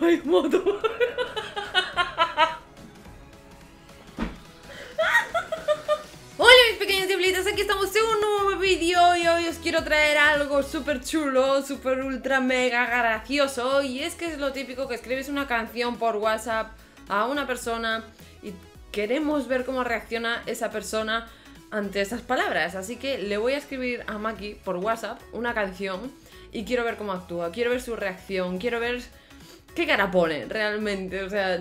Vaya moto. Hola mis pequeños diablitos, aquí estamos en un nuevo vídeo y hoy os quiero traer algo súper chulo, súper ultra mega gracioso y es que es lo típico que escribes una canción por WhatsApp a una persona y queremos ver cómo reacciona esa persona ante esas palabras, así que le voy a escribir a Maki por WhatsApp una canción y quiero ver cómo actúa, quiero ver su reacción, quiero ver qué cara pone realmente, o sea,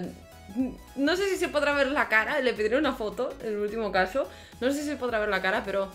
no sé si se podrá ver la cara, le pediré una foto en el último caso. No sé si se podrá ver la cara, pero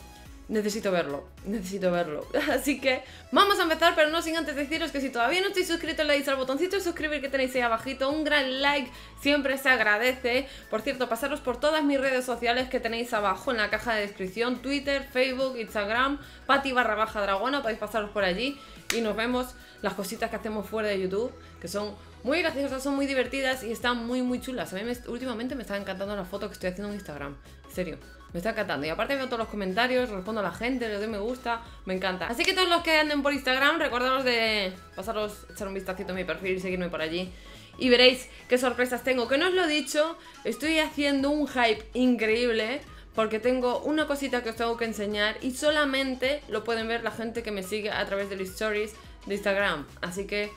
necesito verlo, necesito verlo. Así que vamos a empezar, pero no sin antes deciros que si todavía no estáis suscritos, le dais al botoncito de suscribir que tenéis ahí abajito. Un gran like siempre se agradece. Por cierto, pasaros por todas mis redes sociales que tenéis abajo en la caja de descripción. Twitter, Facebook, Instagram, pati barra baja dragona, podéis pasaros por allí. Y nos vemos las cositas que hacemos fuera de YouTube, que son muy graciosas, son muy divertidas y están muy muy chulas. A mí últimamente me está encantando la foto que estoy haciendo en Instagram. En serio, me está encantando. Y aparte veo todos los comentarios, respondo a la gente, le doy me gusta, me encanta. Así que todos los que anden por Instagram, recordaros de pasaros, echar un vistacito a mi perfil y seguirme por allí. Y veréis qué sorpresas tengo. Que no os lo he dicho, estoy haciendo un hype increíble porque tengo una cosita que os tengo que enseñar y solamente lo pueden ver la gente que me sigue a través de los stories de Instagram. Así que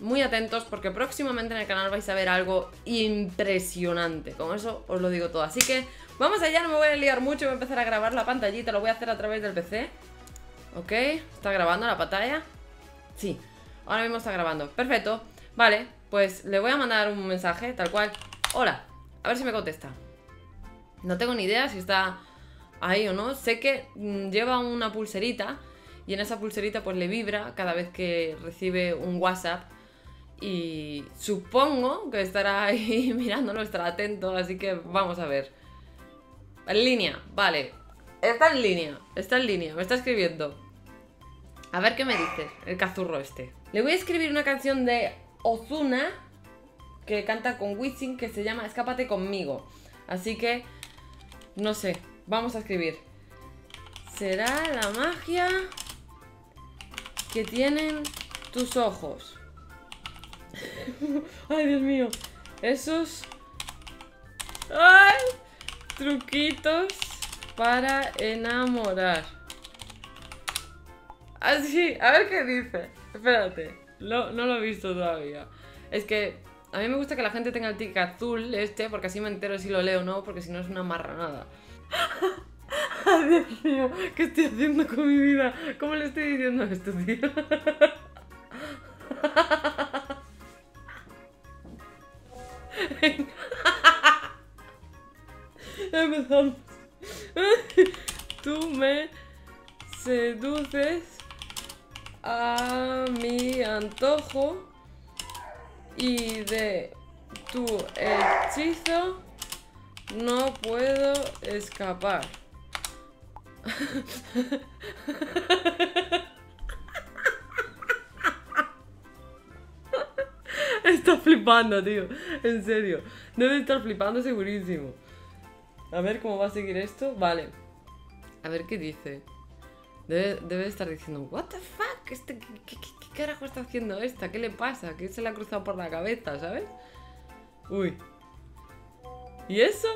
muy atentos porque próximamente en el canal vais a ver algo impresionante. Con eso os lo digo todo. Así que vamos allá, no me voy a liar mucho, voy a empezar a grabar la pantallita, lo voy a hacer a través del PC. Ok, ¿está grabando la pantalla? Sí, ahora mismo está grabando. Perfecto, vale, pues le voy a mandar un mensaje, tal cual. Hola, a ver si me contesta. No tengo ni idea si está ahí o no. Sé que mm, lleva una pulserita y en esa pulserita pues le vibra cada vez que recibe un WhatsApp y supongo que estará ahí mirándolo, estará atento, así que vamos a ver. En línea, vale. Está en línea, está en línea, me está escribiendo. A ver qué me dice el cazurro este. Le voy a escribir una canción de Ozuna que canta con Wisin que se llama Escápate conmigo. Así que, no sé, vamos a escribir. ¿Será la magia que tienen tus ojos? Ay, Dios mío. Esos... ¡Ay! Truquitos para enamorar. Así, a ver qué dice. Espérate. no lo he visto todavía. Es que a mí me gusta que la gente tenga el tic azul este, porque así me entero si lo leo o no, porque si no es una marranada. Ay, Dios mío, ¿qué estoy haciendo con mi vida? ¿Cómo le estoy diciendo esto, tío? Empezamos. Tú me seduces a mi antojo y de tu hechizo no puedo escapar. Está flipando, tío. En serio. Debe estar flipando segurísimo. A ver cómo va a seguir esto. Vale. A ver qué dice. Debe, estar diciendo, what the fuck, este, ¿qué, carajo está haciendo esta? ¿Qué le pasa? ¿Qué se le ha cruzado por la cabeza, sabes? Uy. ¿Y eso?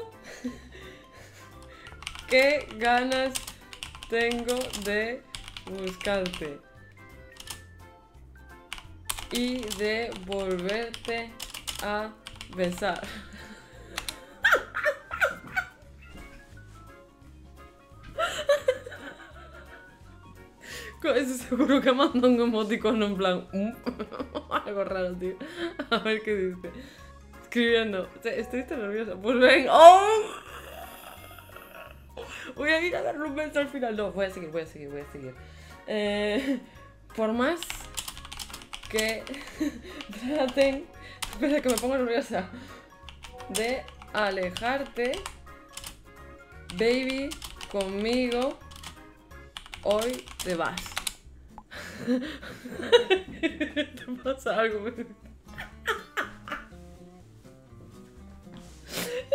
¿Qué ganas tengo de buscarte? y de volverte a besar. seguro que manda un emoticono en plan. Mm". Algo raro, tío. A ver qué dice. Escribiendo. Estoy tan. Pues ven. ¡Oh! Voy a ir a darle un beso al final. No, voy a seguir, voy a seguir, voy a seguir. Eh, por más que traten, espera que me pongo nerviosa, de alejarte, baby, conmigo, hoy te vas. ¿Te pasa algo?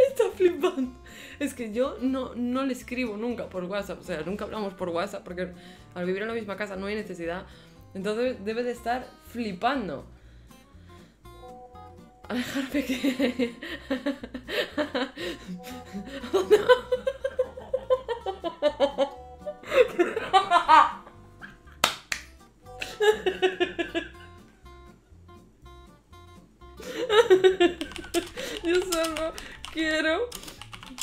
Está flipando. Es que yo no, no le escribo nunca por WhatsApp, o sea, nunca hablamos por WhatsApp porque al vivir en la misma casa no hay necesidad entonces debe de estar flipando. Alejarme que... Yo solo quiero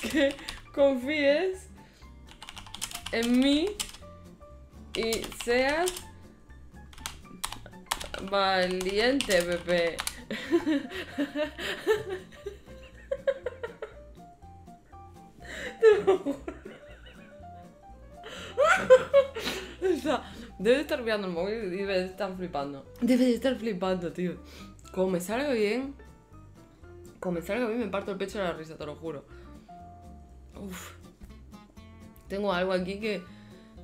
que confíes en mí y seas valiente, bebé. Te lo juro. Debe de estar mirando el móvil y debe de estar flipando. Debe de estar flipando, tío. Como me salga bien, como me salga bien, me parto el pecho de la risa, te lo juro. Uf. Tengo algo aquí que.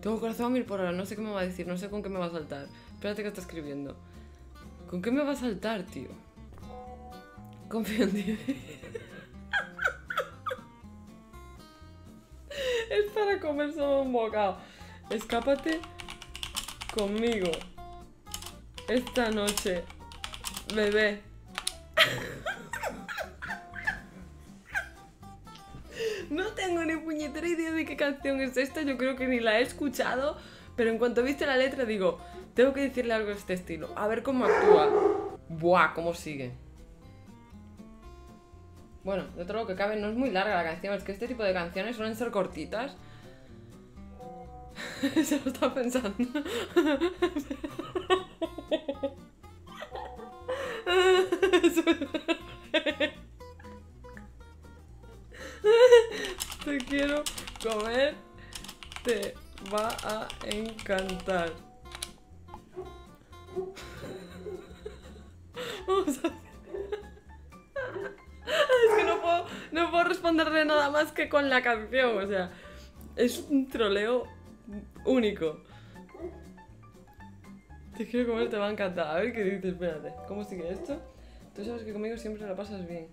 Tengo corazón a mil por hora, no sé qué me va a decir, no sé con qué me va a saltar. Espérate que está escribiendo. ¿Con qué me va a saltar, tío? Confío en ti. es para comer solo un bocado. Escápate conmigo. Esta noche, bebé. No tengo ni puñetera idea de qué canción es esta, yo creo que ni la he escuchado, pero en cuanto viste la letra digo, tengo que decirle algo de este estilo, a ver cómo actúa. Buah, cómo sigue. Bueno, de todo lo que cabe, no es muy larga la canción, es que este tipo de canciones suelen ser cortitas. Se lo estaba pensando. Te quiero comer, te va a encantar. Vamos a Es que no puedo, no puedo responderle nada más que con la canción, o sea, es un troleo único. Te quiero comer, te va a encantar. A ver qué dices, espérate. ¿Cómo sigue esto? Tú sabes que conmigo siempre lo pasas bien.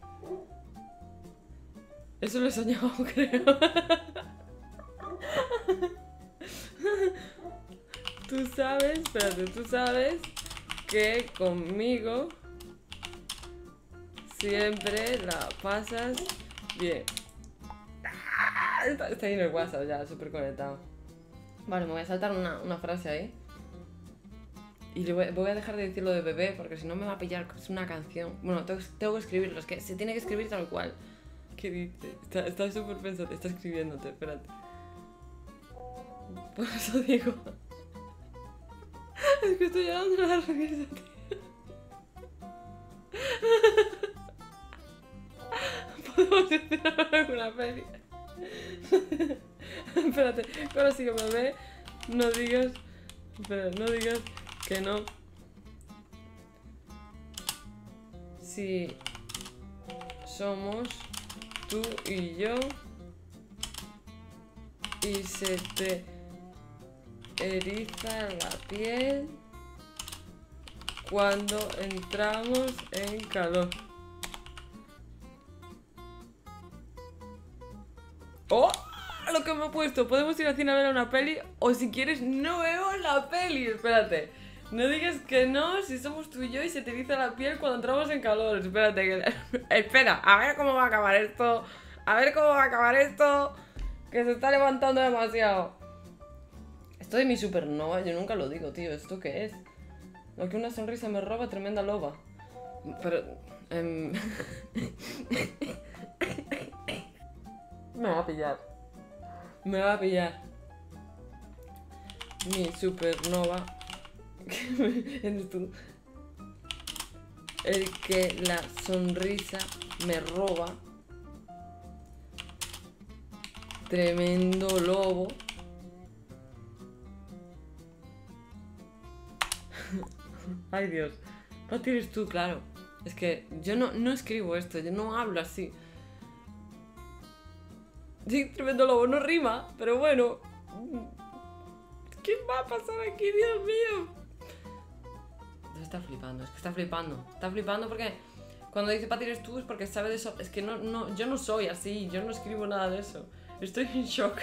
Eso lo he soñado, creo. Tú sabes, espérate, tú sabes que conmigo siempre la pasas bien. Ah, Está, está ahí en el WhatsApp ya, súper conectado. Vale, me voy a saltar una, una frase ahí. Y le voy, voy a dejar de decir lo de bebé porque si no me va a pillar, es una canción. Bueno, tengo, tengo que escribirlo, es que se tiene que escribir tal cual. ¿Qué dice? Está súper pensado, está escribiéndote, espérate. Por eso digo. Es que estoy llorando la risa, tío. Podemos decir alguna peli. Espérate, ahora sí que me ve. No digas. Espera, no digas que no. Si somos tú y yo y se te eriza la piel cuando entramos en calor. ¡Oh! Lo que me he puesto. Podemos ir al cine a ver una peli o si quieres no vemos la peli. Espérate. No digas que no si somos tú y yo y se te eriza la piel cuando entramos en calor. Espérate. Espera, a ver cómo va a acabar esto. A ver cómo va a acabar esto. Que se está levantando demasiado. Esto de mi supernova, yo nunca lo digo, tío. ¿Esto qué es? Lo que una sonrisa me roba, tremenda loba. Pero... em, me va a pillar. Me va a pillar. Mi supernova. Eres tú. El que la sonrisa me roba. Tremendo lobo. Ay Dios. No tienes tú, claro. Es que yo no, no escribo esto, yo no hablo así. Sí, tremendo lobo, no rima, pero bueno. ¿Qué va a pasar aquí, Dios mío? Está flipando, es que está flipando. Está flipando porque cuando dice Pati eres tú es porque sabe de eso. Es que no, no, yo no soy así, yo no escribo nada de eso. Estoy en shock.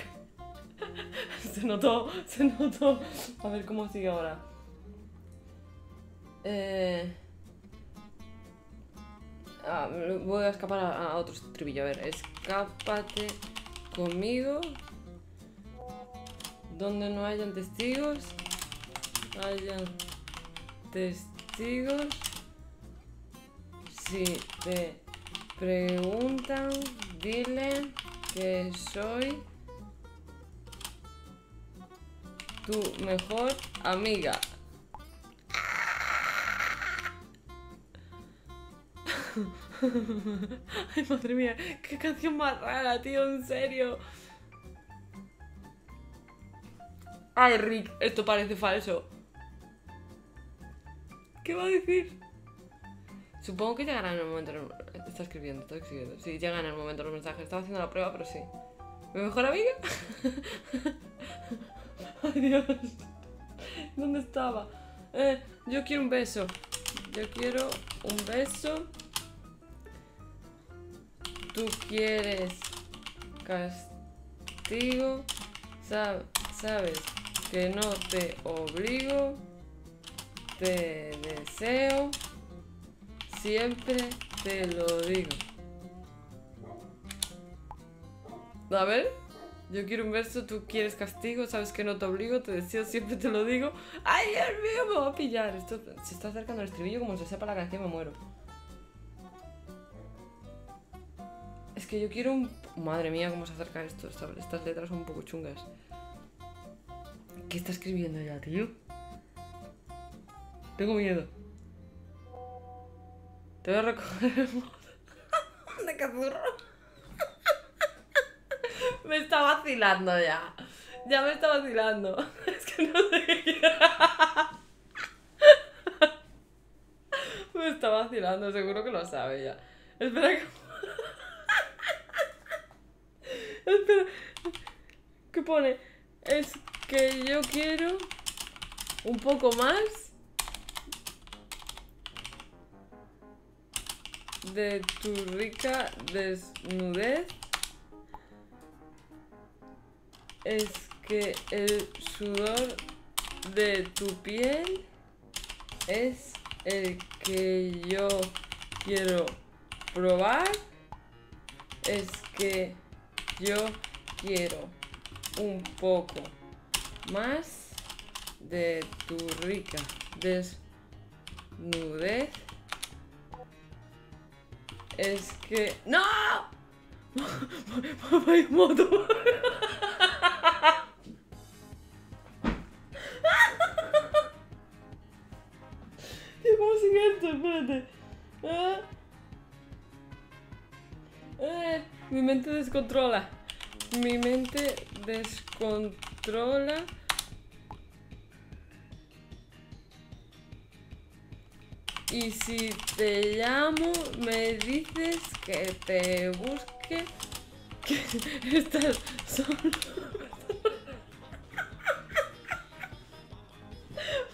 se notó, se notó. A ver cómo sigue ahora. Eh... Ah, voy a escapar a, a otro estribillo. A ver, escápate conmigo. Donde no hayan testigos. Hayan testigos. Si te preguntan, dile que soy tu mejor amiga. Ay, madre mía, qué canción más rara, tío, en serio. Ay, Rick, esto parece falso. ¿Qué va a decir? Supongo que llegará en el momento. Está escribiendo, está escribiendo. Sí, llega en el momento los mensajes. Estaba haciendo la prueba, pero sí. ¿Mi mejor amiga? Ay, Dios. ¿Dónde estaba? Eh, yo quiero un beso. Yo quiero un beso. Tú quieres castigo. Sab- sabes que no te obligo. Te deseo. Siempre te lo digo. A ver. Yo quiero un verso, tú quieres castigo, sabes que no te obligo, te deseo, siempre te lo digo. ¡Ay, Dios mío, me va a pillar! Esto se está acercando el estribillo, como se sepa la canción me muero. Es que yo quiero un... Madre mía, cómo se acerca esto. Esta- Estas letras son un poco chungas. ¿Qué está escribiendo ya, tío? Tengo miedo. Te voy a recoger el modo de cazurro. Me está vacilando ya. Ya me está vacilando. Es que no sé qué. Me está vacilando, seguro que lo sabe ya. Espera que. Espera. ¿Qué pone? Es que yo quiero un poco más de tu rica desnudez. Es que el sudor de tu piel es el que yo quiero probar. Es que yo quiero un poco más de tu rica desnudez. Es que... ¡No! Mi mente descontrola. Mi mente descontrola. Y si te llamo, me dices que te busque. Que estás solo.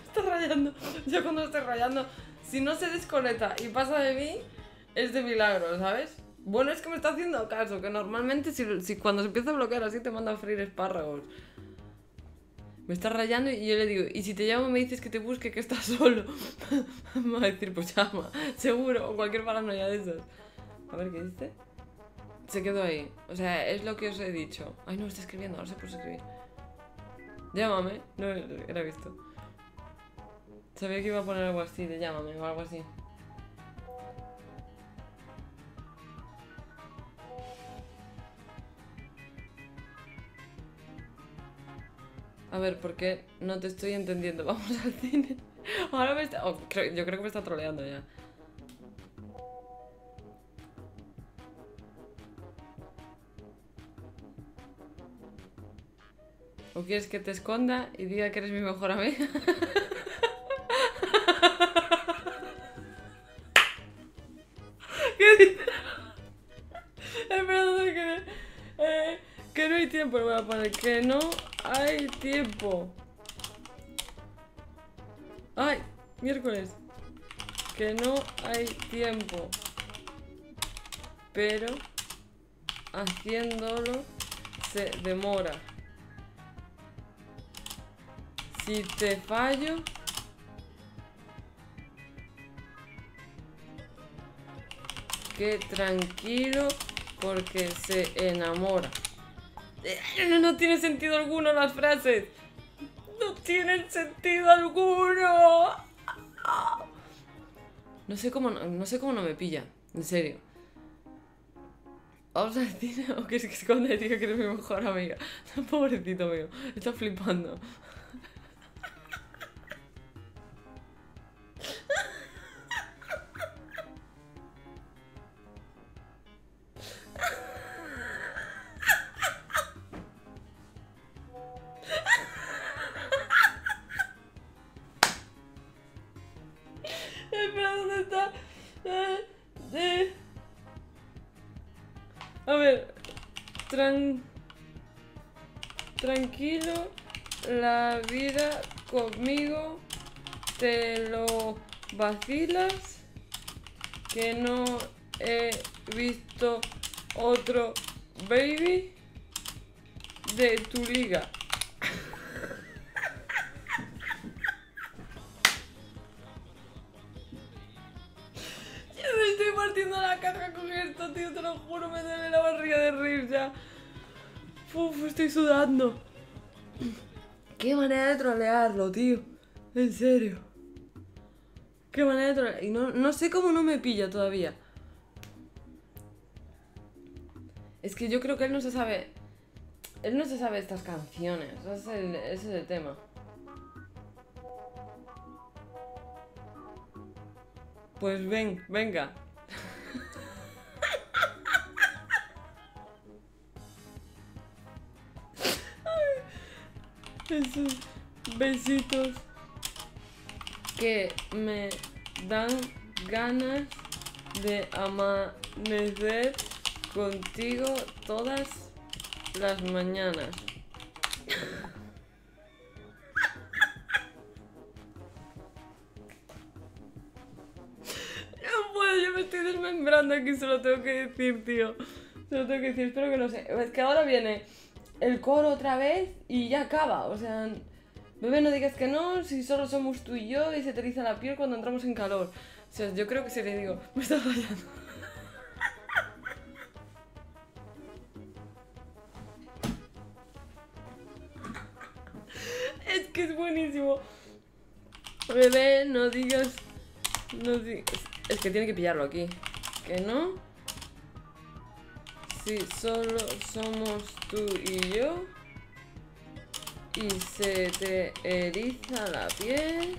Está rayando. Yo cuando estoy rayando, si no se desconecta y pasa de mí, es de milagro, ¿sabes? Bueno, es que me está haciendo caso, que normalmente si, cuando se empieza a bloquear así te manda a freír espárragos. Me está rayando y yo le digo, y si te llamo me dices que te busque, que estás solo. me va a decir, pues llama, seguro, o cualquier paranoia de esas. A ver, ¿qué dice? Se quedó ahí. O sea, es lo que os he dicho. Ay, no, está escribiendo, ahora se puso escribir. Llámame. No era visto. Sabía que iba a poner algo así, de llámame o algo así. A ver, ¿por qué no te estoy entendiendo? Vamos al cine. Ahora me está... oh, yo creo que me está troleando ya. ¿O quieres que te esconda y diga que eres mi mejor amiga? ¿Qué dice? Espera, ¿dónde quedé? Eh, que no hay tiempo, voy a poner. Que no hay tiempo. Ay, miércoles. Que no hay tiempo. Pero haciéndolo se demora. Si te fallo, que tranquilo porque se enamora. No, no tiene sentido alguno las frases. No tienen sentido alguno. No sé cómo no, no sé cómo no me pilla, en serio. Vamos a decir, o que se esconde, tío, que eres mi mejor amiga. Pobrecito mío, está flipando. Tran... tranquilo, la vida conmigo te lo vacilas, que no he visto otro baby de tu liga. Ya. Uf, estoy sudando. Qué manera de trolearlo, tío. En serio. Qué manera de trolearlo. Y no, no sé cómo no me pilla todavía. Es que yo creo que él no se sabe. Él no se sabe estas canciones. Ese es el tema. Pues ven, venga. Esos besitos que me dan ganas de amanecer contigo todas las mañanas. No puedo, yo me estoy desmembrando aquí, se lo tengo que decir, tío. Se lo tengo que decir, espero que no sé. Es que ahora viene el coro otra vez y ya acaba. O sea, bebé, no digas que no, si solo somos tú y yo y se te eriza la piel cuando entramos en calor. O sea, yo creo que si le digo, me está fallando. Es que es buenísimo. Bebé, no digas. No digas. Es que tiene que pillarlo aquí. ¿Que no? Si solo somos tú y yo. Y se te eriza la piel.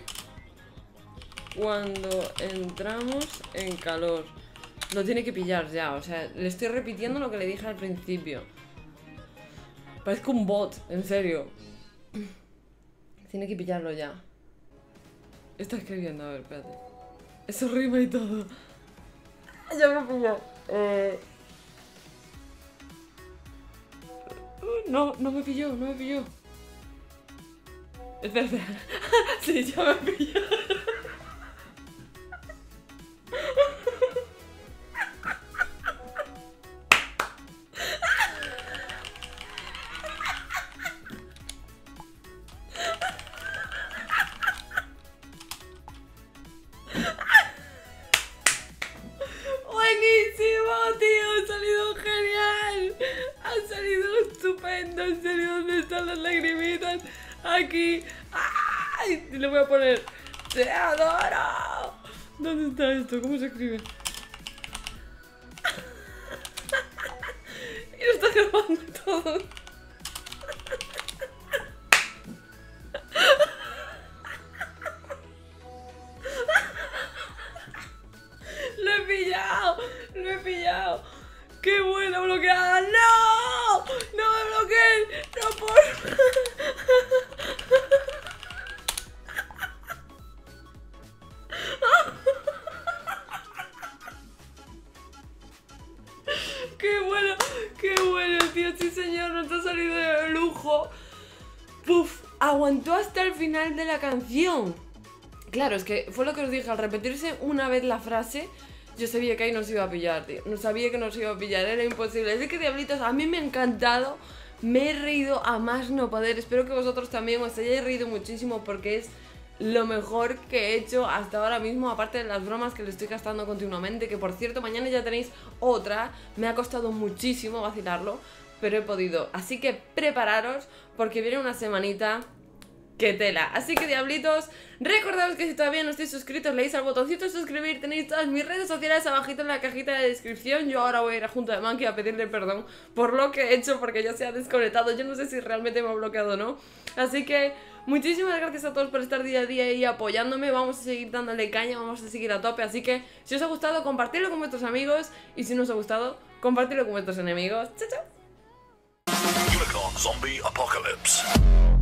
Cuando entramos en calor. Lo tiene que pillar ya. O sea, le estoy repitiendo lo que le dije al principio. Parezco un bot, en serio. Tiene que pillarlo ya. Está escribiendo, a ver, espérate. Eso rima y todo. Ya me pilló. Eh... No, no me pilló, no me pilló. Espera, espera. Sí, ya me pilló. ¡Te adoro! ¿Dónde está esto? ¿Cómo se escribe? y lo está grabando todo. Señor, nos ha salido de lujo. ¡Puf! Aguantó hasta el final de la canción. Claro, es que fue lo que os dije, al repetirse una vez la frase, yo sabía que ahí nos iba a pillar, tío. No sabía que nos iba a pillar, era imposible. Es que Diablitos, a mí me ha encantado, me he reído a más no poder. Espero que vosotros también os hayáis reído muchísimo porque es lo mejor que he hecho hasta ahora mismo, aparte de las bromas que le estoy gastando continuamente, que por cierto mañana ya tenéis otra, me ha costado muchísimo vacilarlo, pero he podido. Así que prepararos porque viene una semanita que tela. Así que diablitos, recordaos que si todavía no estáis suscritos, leéis al botoncito de suscribir, tenéis todas mis redes sociales abajito en la cajita de descripción. Yo ahora voy a ir a Junta de Monkey a pedirle perdón por lo que he hecho porque ya se ha desconectado. Yo no sé si realmente me ha bloqueado o no. Así que muchísimas gracias a todos por estar día a día y apoyándome. Vamos a seguir dándole caña, vamos a seguir a tope. Así que si os ha gustado, compartirlo con vuestros amigos y si no os ha gustado, compartirlo con vuestros enemigos. Chao, chao. Unicorn Zombie Apocalypse.